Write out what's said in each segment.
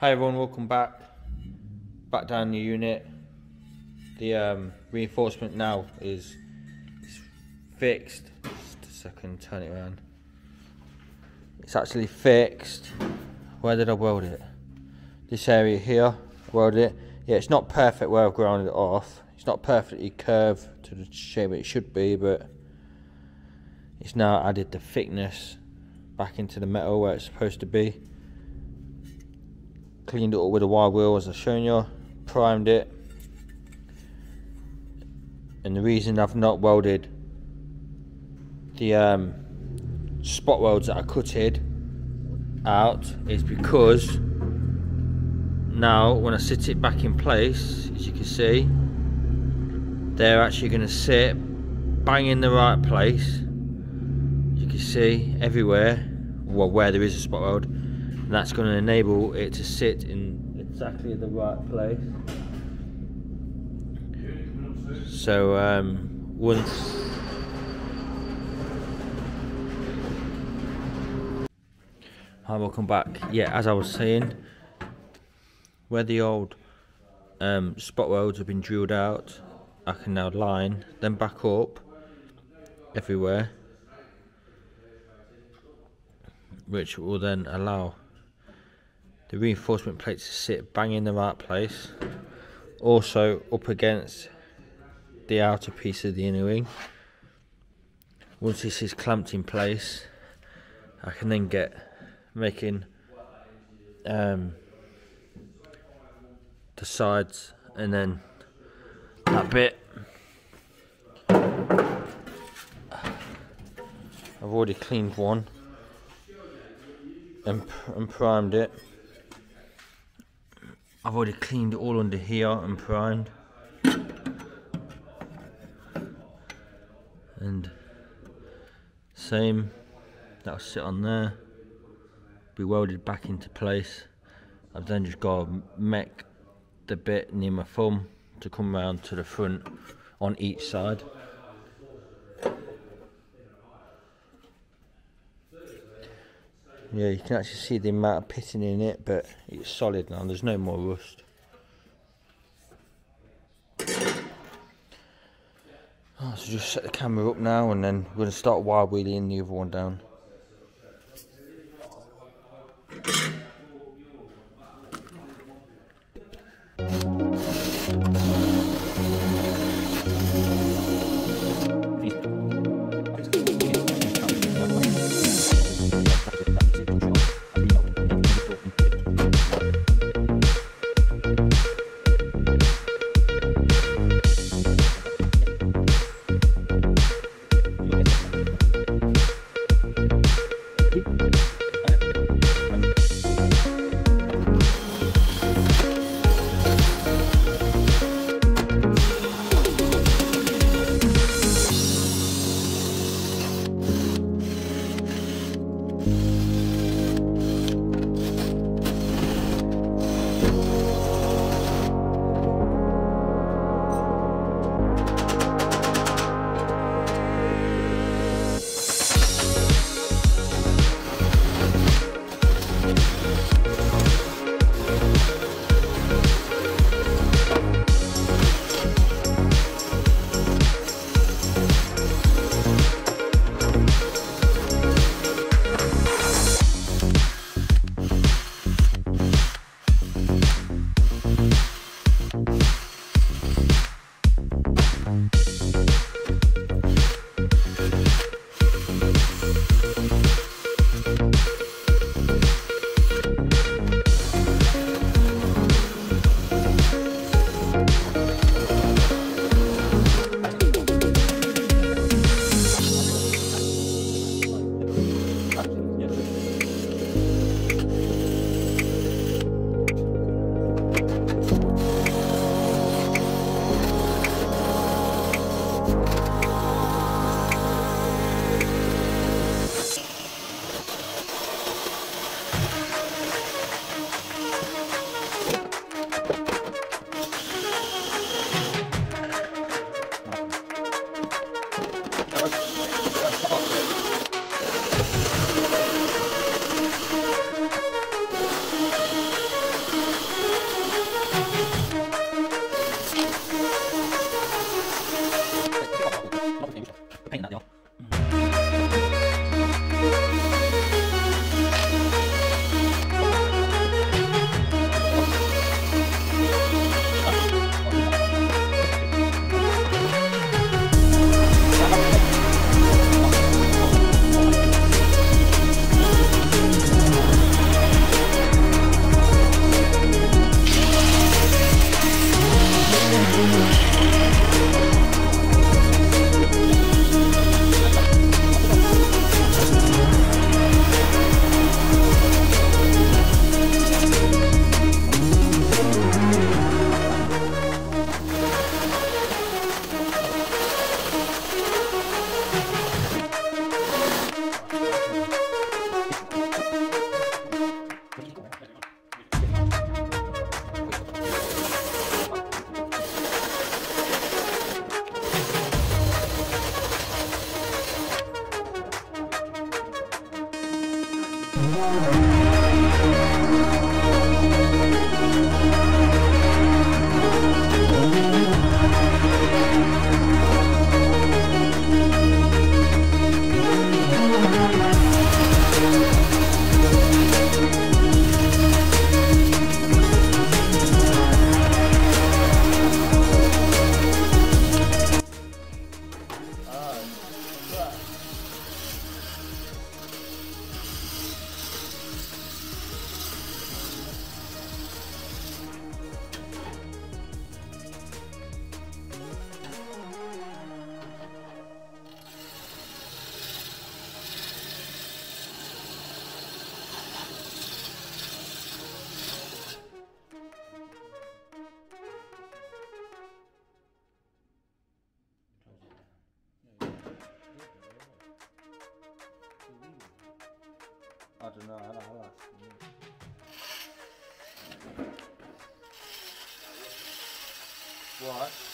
Hi everyone, welcome back. Back down the unit. The um, reinforcement now is, is fixed. Just a second, turn it around. It's actually fixed. Where did I weld it? This area here, weld it. Yeah, it's not perfect where I've grounded it off. It's not perfectly curved to the shape it should be, but it's now added the thickness back into the metal where it's supposed to be. Cleaned it up with a wire wheel as I've shown you, primed it. And the reason I've not welded the um, spot welds that I cutted out is because now when I sit it back in place, as you can see, they're actually going to sit bang in the right place. You can see everywhere, well where there is a spot weld, that's going to enable it to sit in exactly the right place. So um, once Hi, welcome back. Yeah, as I was saying, where the old um, spot welds have been drilled out, I can now line them back up everywhere, which will then allow the reinforcement plates sit bang in the right place, also up against the outer piece of the inner wing. Once this is clamped in place, I can then get making um, the sides and then that bit. I've already cleaned one and, and primed it I've already cleaned it all under here and primed and same that'll sit on there be welded back into place. I've then just got to make the bit near my thumb to come round to the front on each side. Yeah, you can actually see the amount of pitting in it, but it's solid now, there's no more rust. Oh, so just set the camera up now and then we're going to start wire wheeling the other one down. Don't know. Ask.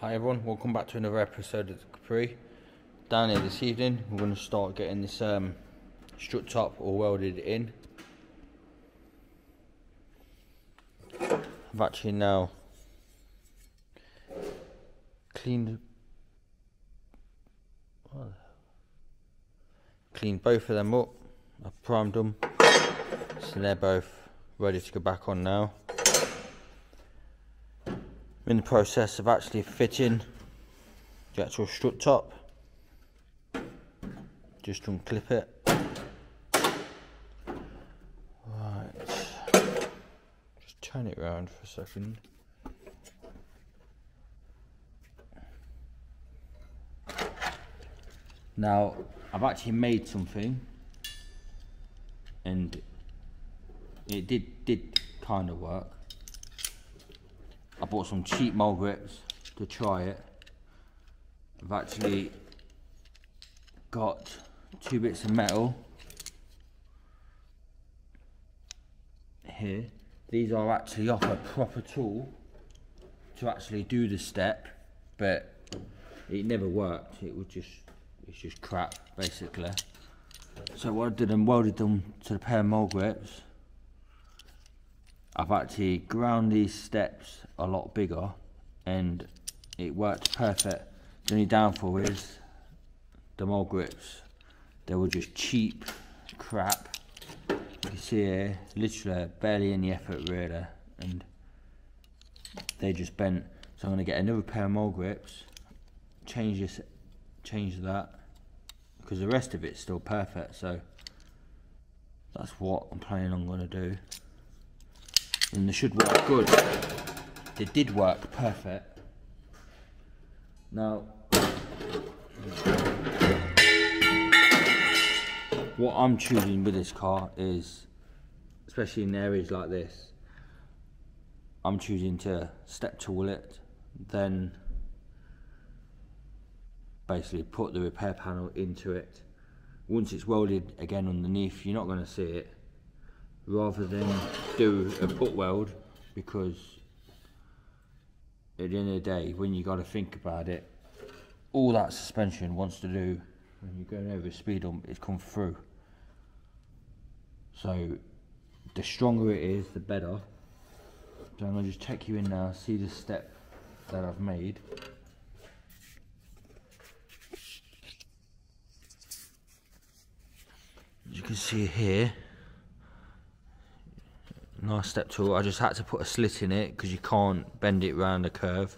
Hi everyone, welcome back to another episode of the Capri. Down here this evening, we're going to start getting this um, strut top all welded in. I've actually now cleaned cleaned both of them up. I've primed them, so they're both ready to go back on now. In the process of actually fitting the actual strut top. Just unclip it. Right. Just turn it around for a second. Now, I've actually made something and it did did kind of work. I bought some cheap mole grips to try it. I've actually got two bits of metal here. These are actually off a proper tool to actually do the step, but it never worked. It was just it's just crap basically. So what I did, I welded them to the pair of mole grips. I've actually ground these steps a lot bigger and it worked perfect. The only downfall is the mole grips. They were just cheap crap. You can see here, literally barely any effort really and they just bent. So I'm gonna get another pair of mole grips, change this, change that, because the rest of it's still perfect so that's what I'm planning on going to do and they should work good they did work perfect now what I'm choosing with this car is especially in areas like this I'm choosing to step tool it then basically put the repair panel into it. Once it's welded again underneath, you're not going to see it. Rather than do a butt weld, because at the end of the day, when you got to think about it, all that suspension wants to do when you're going over a speed bump is come through. So the stronger it is, the better. So I'm going to just check you in now, see the step that I've made. As you can see here nice step tool I just had to put a slit in it because you can't bend it around a curve.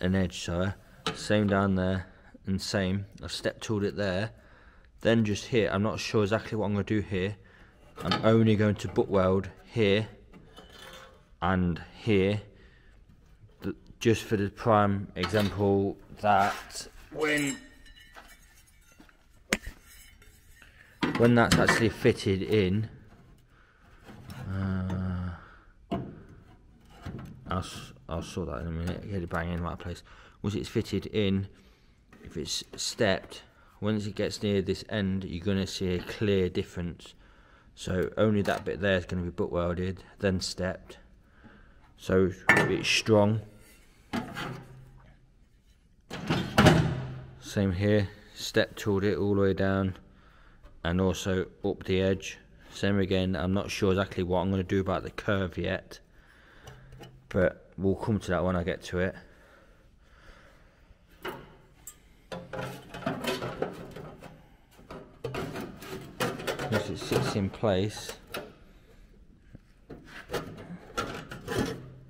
An edge so same down there and same. I've step tooled it there then just here. I'm not sure exactly what I'm going to do here. I'm only going to butt weld here and here. Just for the prime example that when when that's actually fitted in I'll, I'll that in a minute. Get it bang in the right place. Once it's fitted in if it's stepped once it gets near this end you're going to see a clear difference. So only that bit there is going to be butt welded then stepped. So it's strong. Same here. Step tooled it all the way down and also up the edge. Same again. I'm not sure exactly what I'm going to do about the curve yet but we'll come to that when I get to it once it sits in place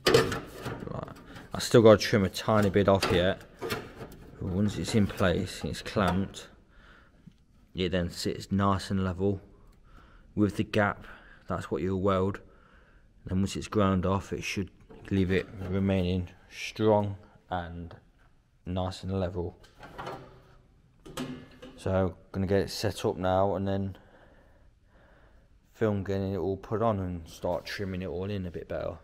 right. I still got to trim a tiny bit off yet. Once it's in place, it's clamped, it then sits nice and level with the gap. That's what you'll weld. Then once it's ground off, it should leave it remaining strong and nice and level. So, gonna get it set up now and then film getting it all put on and start trimming it all in a bit better.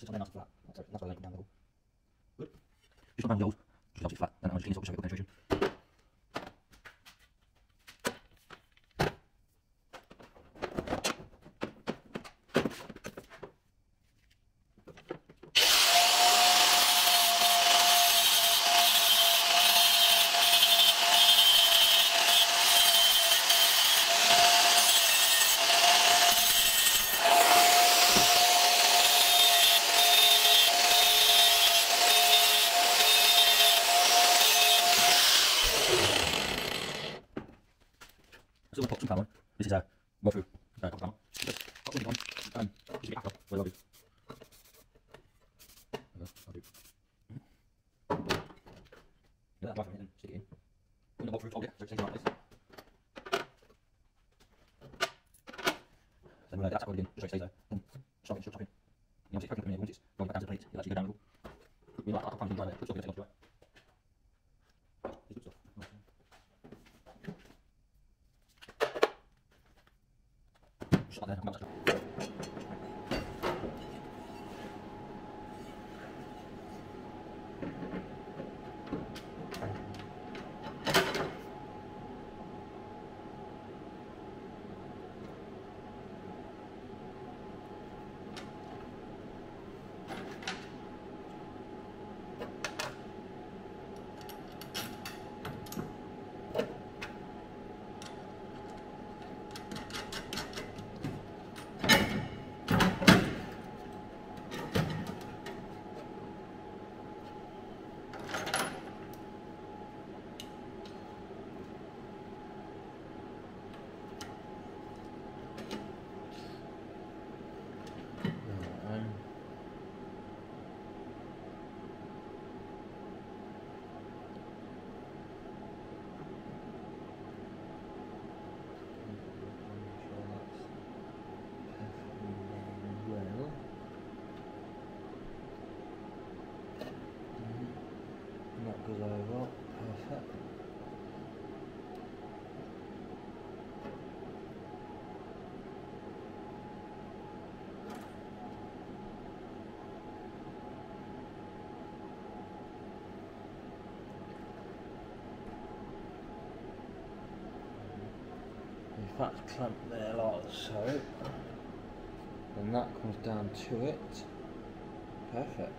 Just flat. That's, that's why I like it down level. Good. Just not down yours. Just obviously flat. Then I'm just clean it up so I that's clamped there like so, then that comes down to it. Perfect.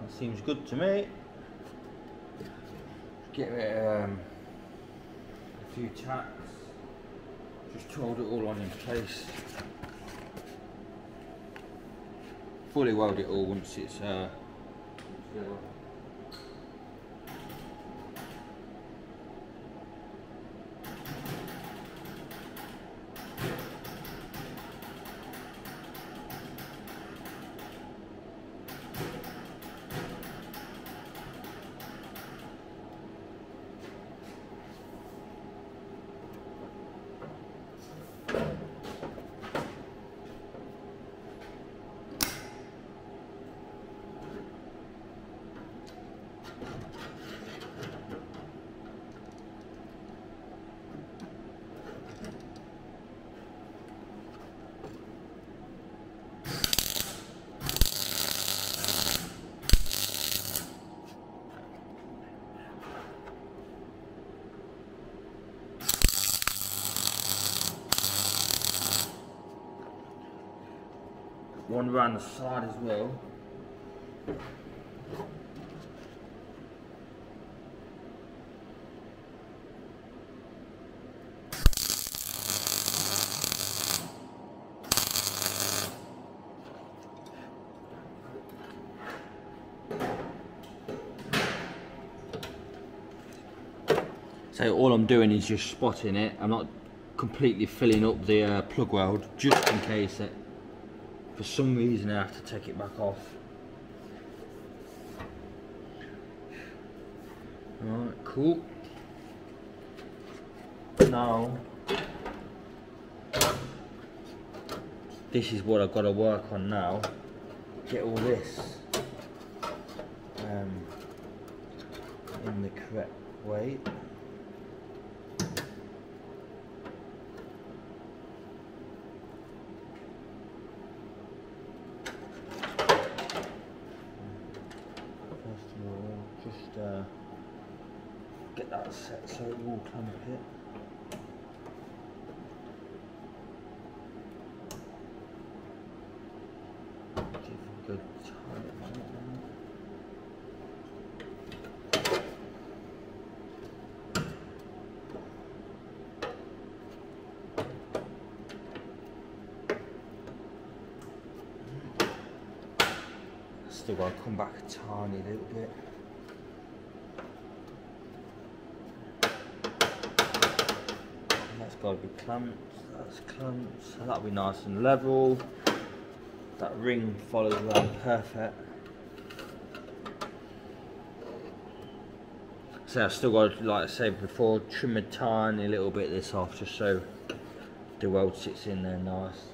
That seems good to me. Get rid of um, a few tacks. Just to hold it all on in place. Fully weld it all once it's uh, one around the side as well. So all I'm doing is just spotting it. I'm not completely filling up the uh, plug weld just in case it, for some reason I have to take it back off. Alright, cool. Now, this is what I've got to work on now. Get all this um, in the correct way. First of all, just uh, that set so it won't clamp it. Give a good. Still gotta come back a tiny little bit. That's gotta be clamped, that's clamped, so that'll be nice and level. That ring follows around perfect. So I've still got, like I said before, trim a tiny little bit this off just so the weld sits in there nice.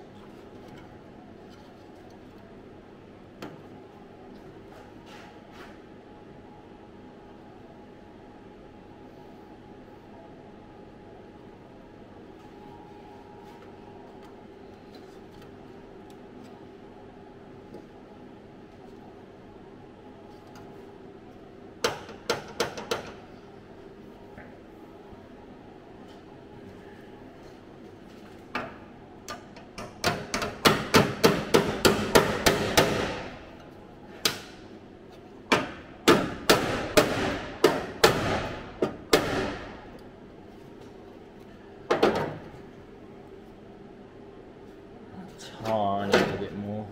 tiny little bit more.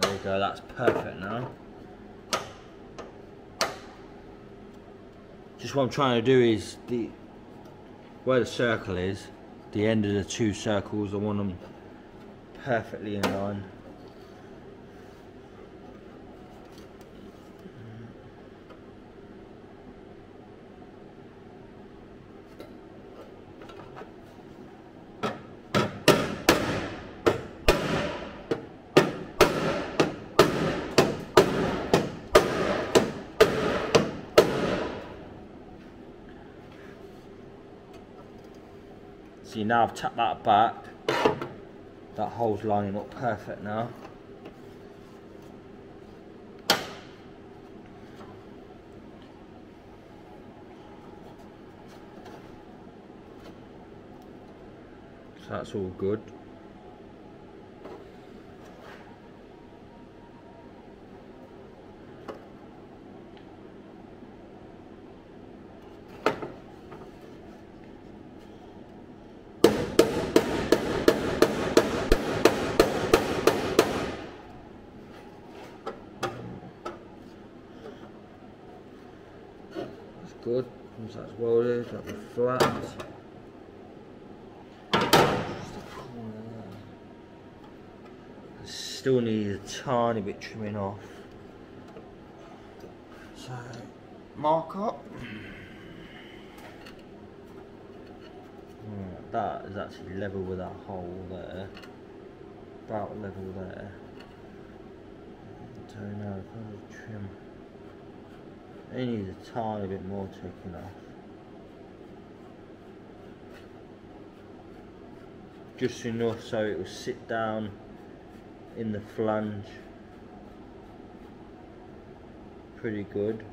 There we go, that's perfect now. Just what I'm trying to do is the where the circle is, the end of the two circles, I want them perfectly in line. See now I've tapped that back. That hole's lining up perfect now. So that's all good. That's good. That's welded, that'll be flat. Still need a tiny bit trimming off. So, mark up. That is actually level with that hole there. About level there. So now, if I trim. It needs a tiny bit more taken off. Just enough so it will sit down in the flange. Pretty good.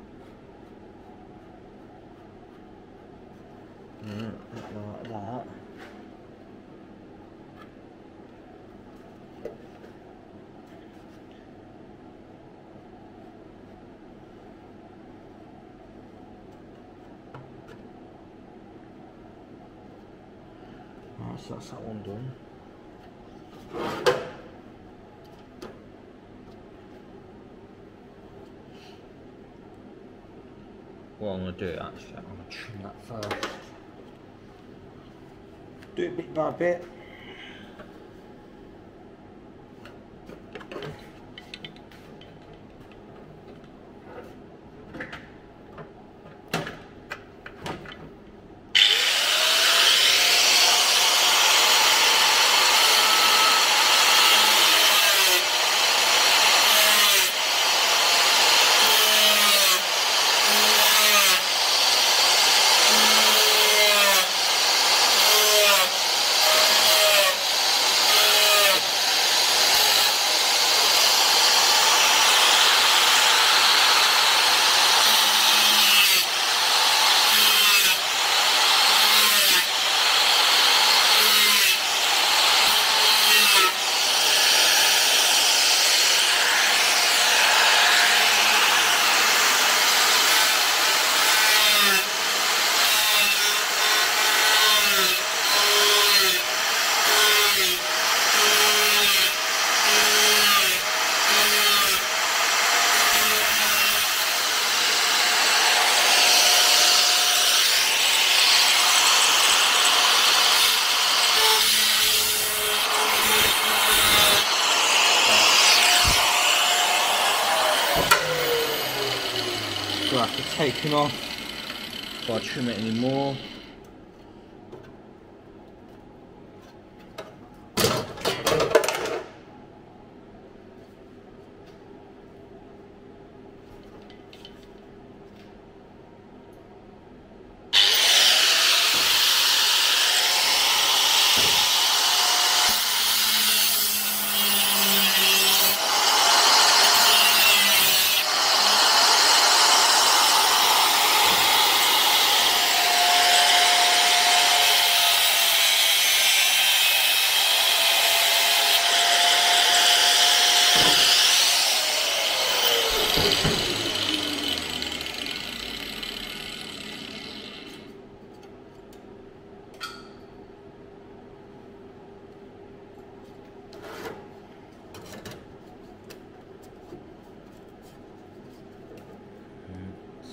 Mm, like that. So that's that one done. What I'm gonna do actually, I'm gonna trim that first. Do it bit by bit. Him off before I trim it anymore.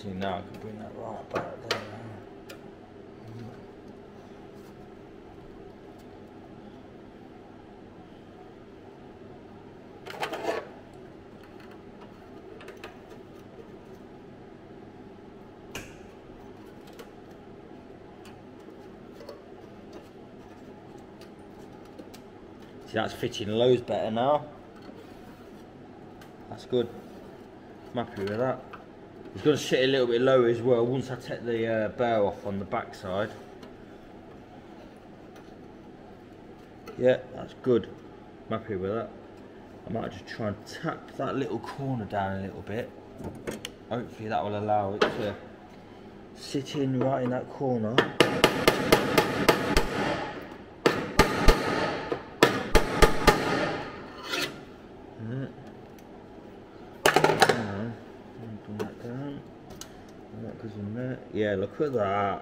See now I can bring that right back there. See that's fitting loads better now. That's good. I'm happy with that. It's going to sit a little bit lower as well once I take the uh, bear off on the back side. Yeah, that's good. I'm happy with that. I might just try and tap that little corner down a little bit. Hopefully that will allow it to sit in right in that corner. Yeah. Now, bring that down. And that goes in there. Yeah, look at that.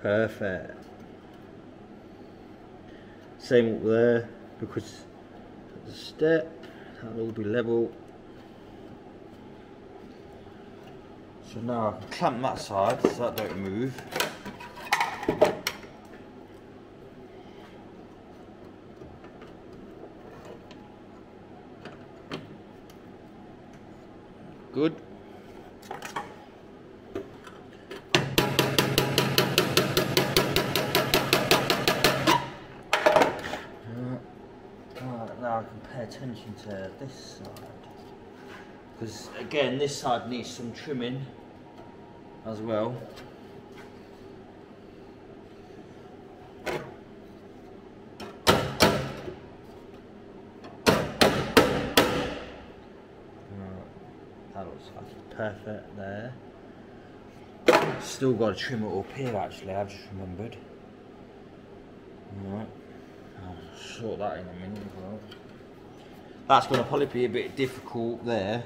Perfect. Same up there because the step that'll all be level. So now I can clamp that side so that don't move. Good. Right, now I can pay attention to this side. Because again, this side needs some trimming as well. That looks perfect there. Still got to trim it up here actually, I've just remembered. Alright, I'll sort that in a minute as well. That's going to probably be a bit difficult there.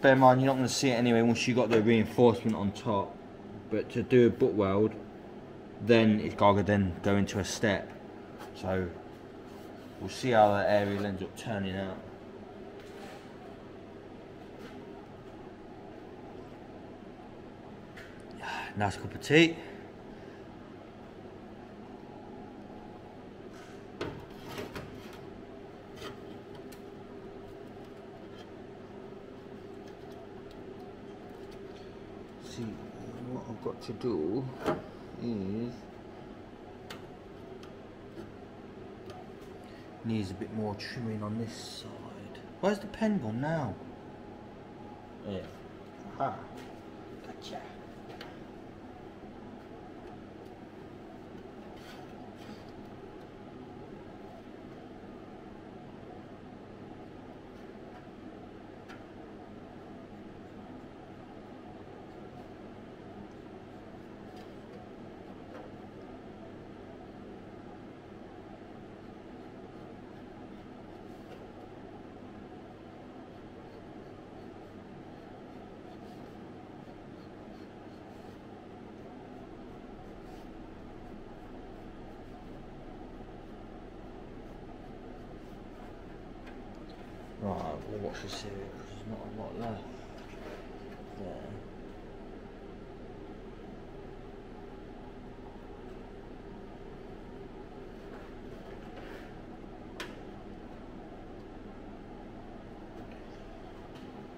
Bear in mind, you're not going to see it anyway once you've got the reinforcement on top. But to do a butt weld, then it's got to then go into a step. So we'll see how that area ends up turning out. Nice cup of tea. See what I've got to do is needs a bit more trimming on this side. Where's the pen gone now? Yeah. Aha. Gotcha. Right, we'll watch this series because there's not a lot left. There.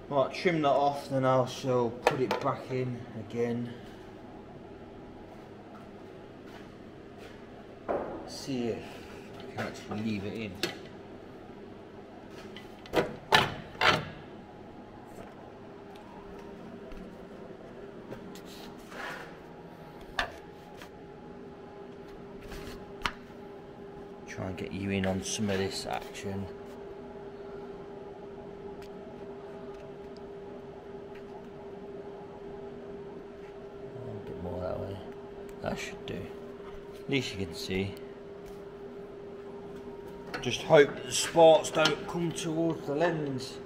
Right, trim that off, then I'll shall put it back in again. See if I can actually leave it in. Try and get you in on some of this action. A bit more that way. That should do. At least you can see. Just hope that the sparks don't come towards the lens.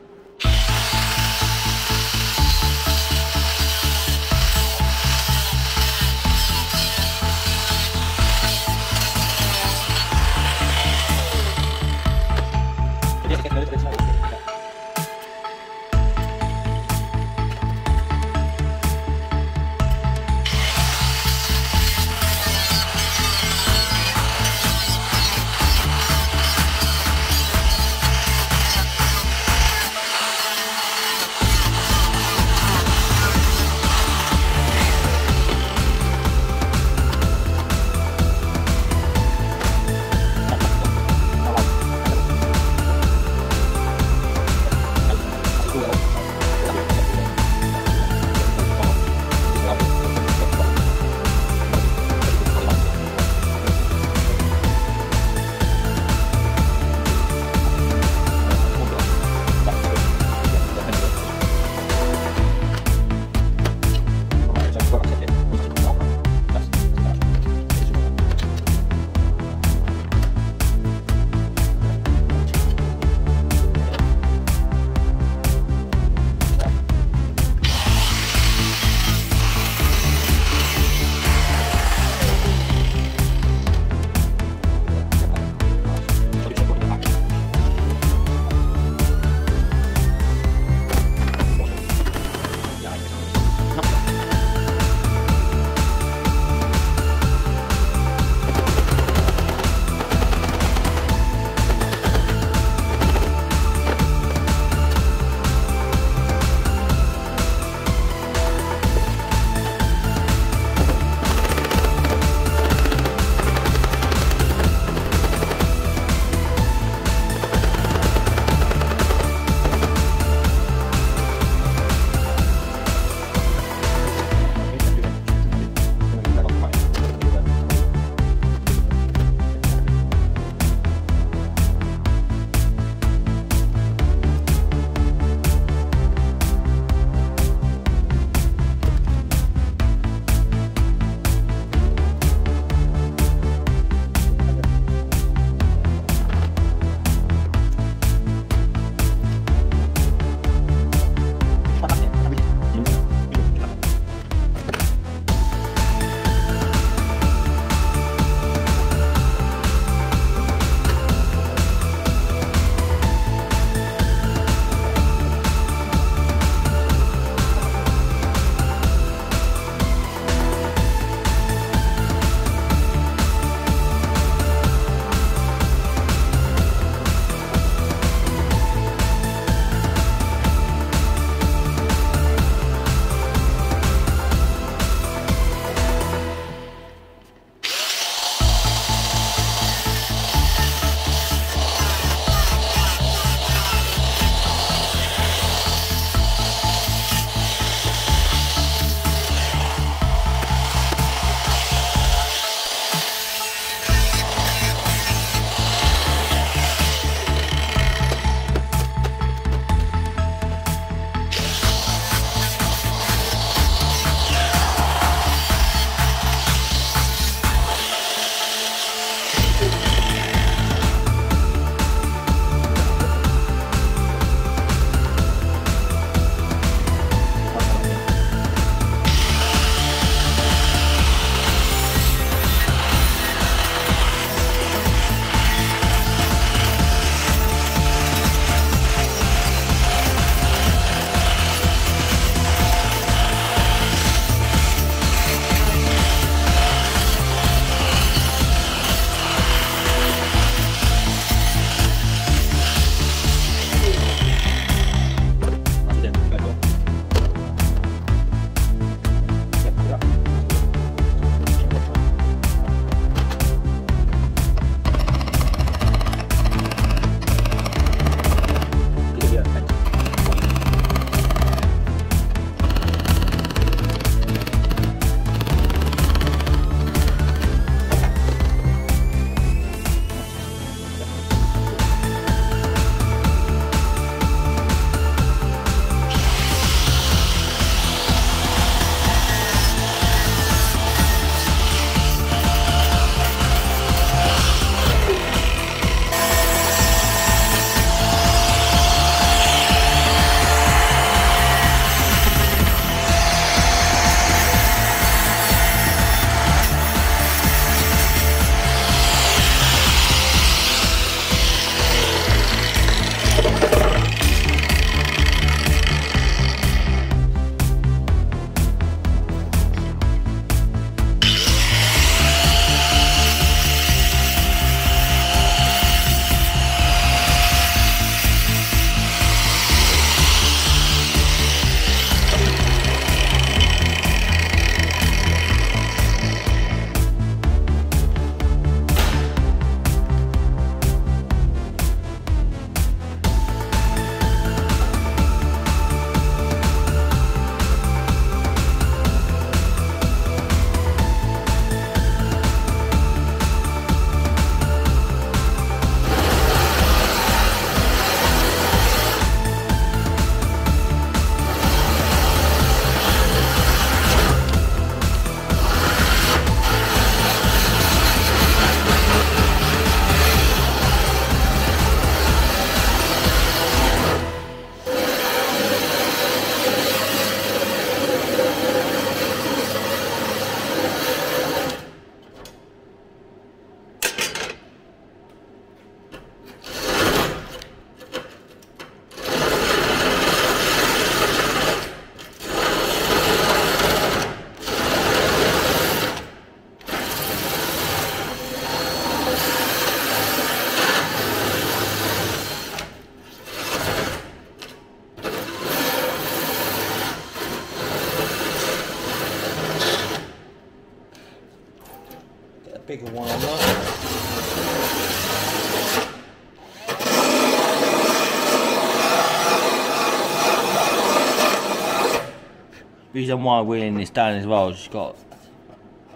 Reason why we're in this down as well is it's got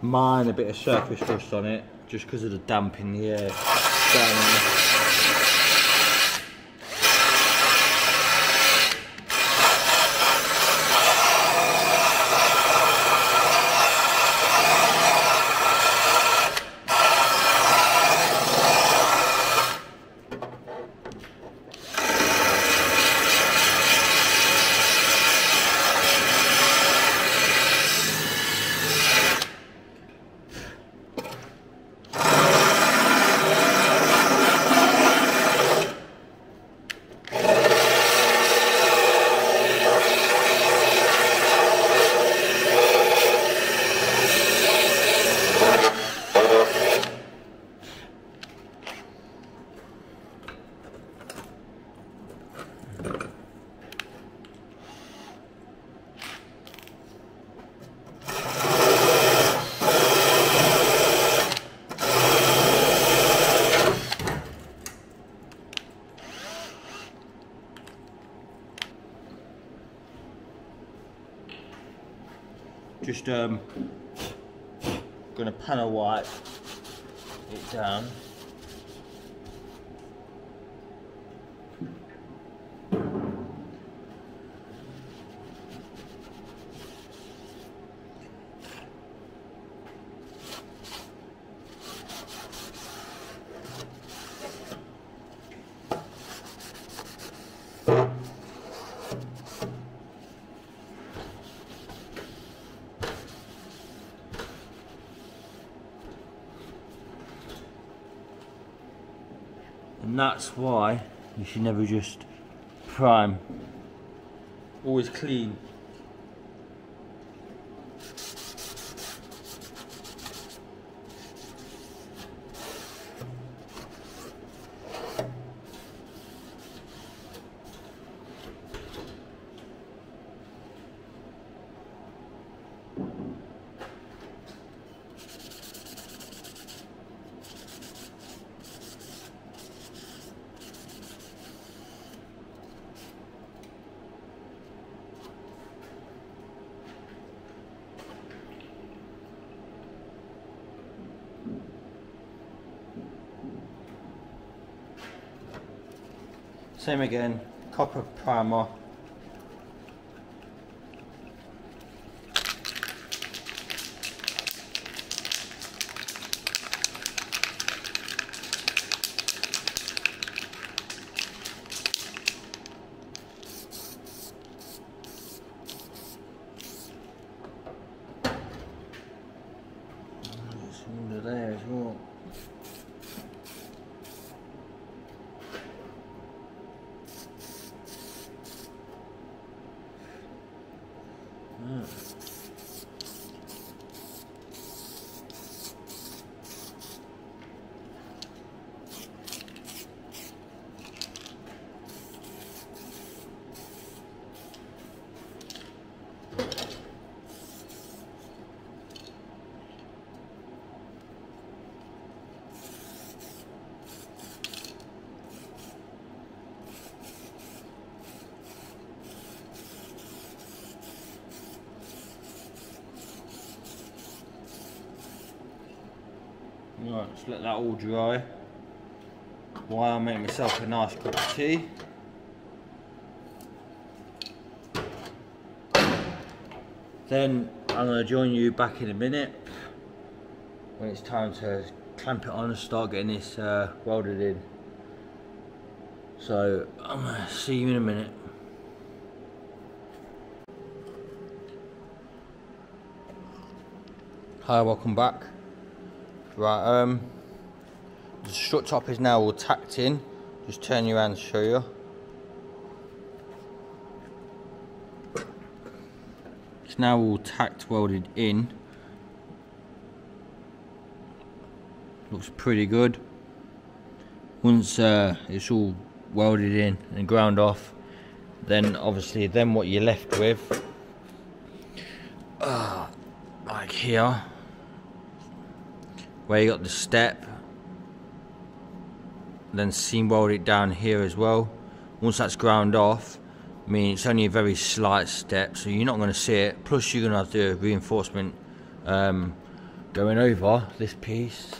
mine a bit of surface rust on it just because of the damp in the air. down there. Just um, gonna panel wipe it down. And that's why you should never just prime. Always clean. Same again, copper primer. It's under there as well. Let that all dry. While I make myself a nice cup of tea. Then I'm going to join you back in a minute when it's time to clamp it on and start getting this uh, welded in. So I'm going to see you in a minute. Hi, welcome back. Right, um, the strut top is now all tacked in. Just turn you around to show you. It's now all tacked welded in. Looks pretty good. Once uh, it's all welded in and ground off, then obviously then what you're left with, uh, like here, where you got the step then seam weld it down here as well. Once that's ground off I mean it's only a very slight step so you're not going to see it. Plus you're going to have do reinforcement um, going over this piece.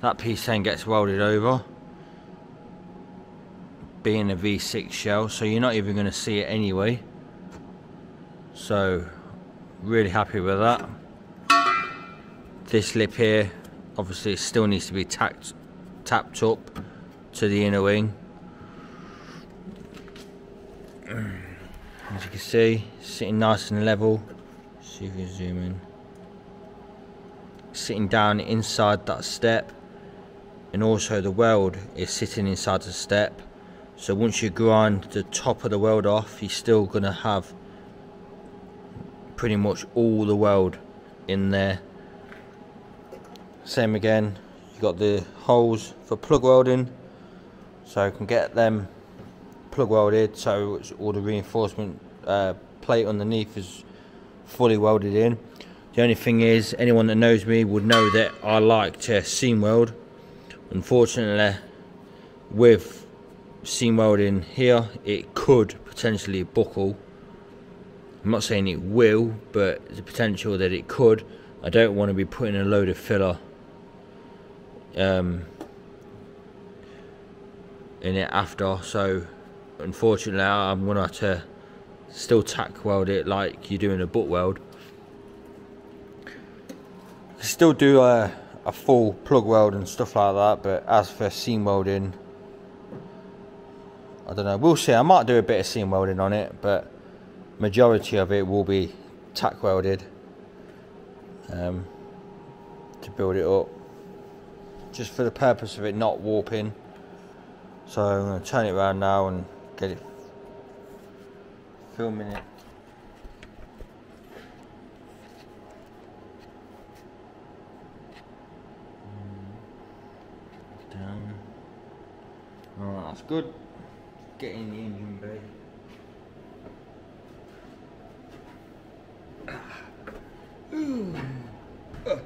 That piece then gets welded over being a V6 shell so you're not even going to see it anyway. So really happy with that. This lip here obviously still needs to be tacked tapped up to the inner wing. As you can see sitting nice and level. See if you zoom in. Sitting down inside that step. And also the weld is sitting inside the step. So once you grind the top of the weld off you're still gonna have pretty much all the weld in there. Same again you got the holes for plug welding. So you can get them plug welded so all the reinforcement uh, plate underneath is fully welded in. The only thing is anyone that knows me would know that I like to seam weld. Unfortunately with seam welding here it could potentially buckle I'm not saying it will but the potential that it could. I don't want to be putting a load of filler um, in it after. So unfortunately I'm going to have to still tack weld it like you do in a butt weld. Still do a, a full plug weld and stuff like that but as for seam welding I don't know. We'll see. I might do a bit of seam welding on it but majority of it will be tack welded um, to build it up just for the purpose of it not warping. So I'm going to turn it around now and get it filming it. Down. That's good. Getting the engine bay Ooh. Uh.